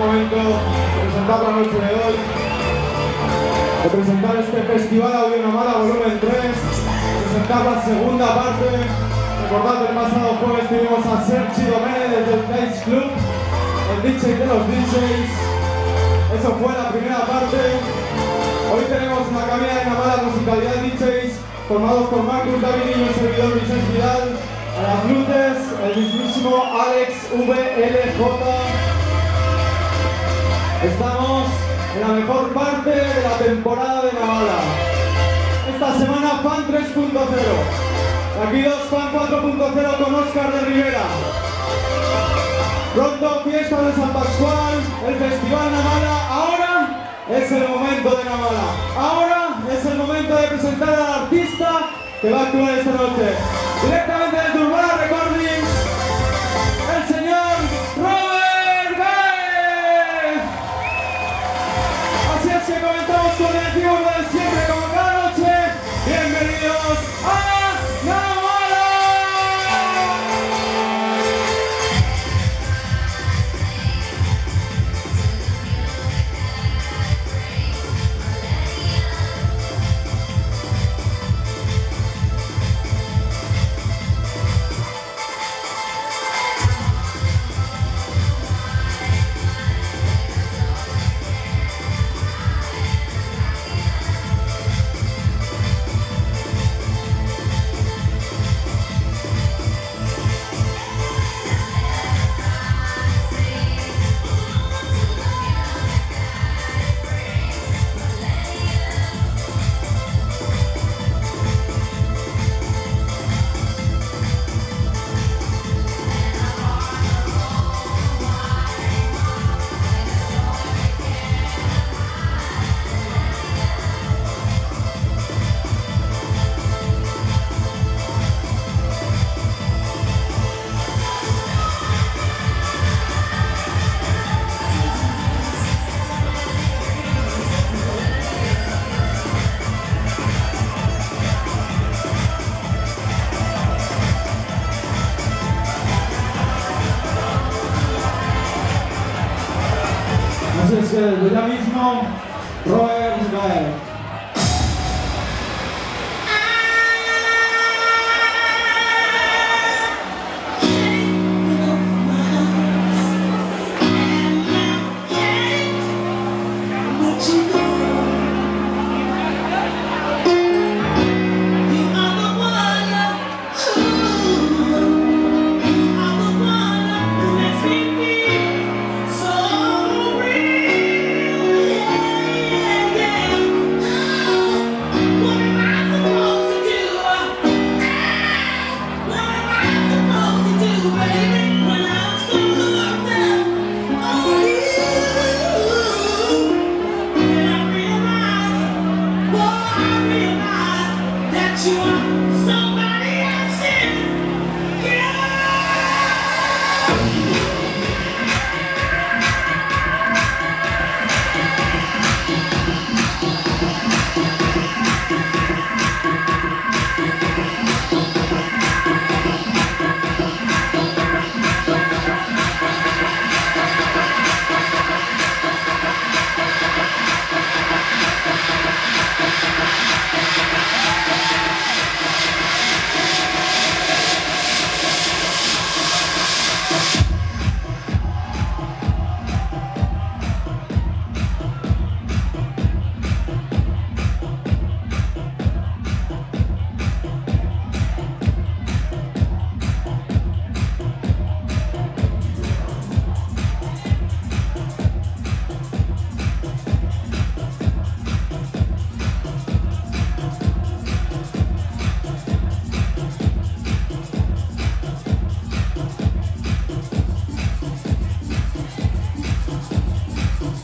momento la noche de hoy, de presentar este Festival Audio Namala Volumen 3, presentar la segunda parte. Recordad el pasado jueves tuvimos a Sergi Domene desde el Dice Club, el DJ de los DJs. Eso fue la primera parte. Hoy tenemos una cabina de Namala Musicalidad DJs formados por Marcus David y el servidor Vicente Vidal. A las luces, el mismísimo Alex VLJ. Estamos en la mejor parte de la temporada de Navala. Esta semana Fan 3.0. Aquí dos Fan 4.0 con Oscar de Rivera. Pronto fiesta de San Pascual, el Festival Navala. Ahora es el momento de Navala. Ahora es el momento de presentar al artista que va a actuar esta noche. Directamente desde Urbana Recordings, desde ya mismo, Robert Gaez.